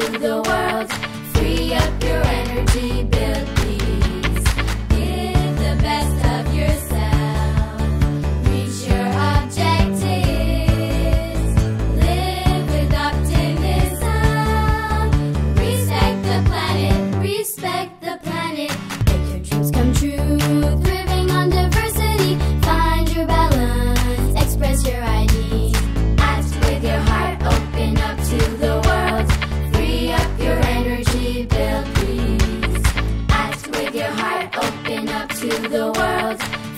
to the world. to the world.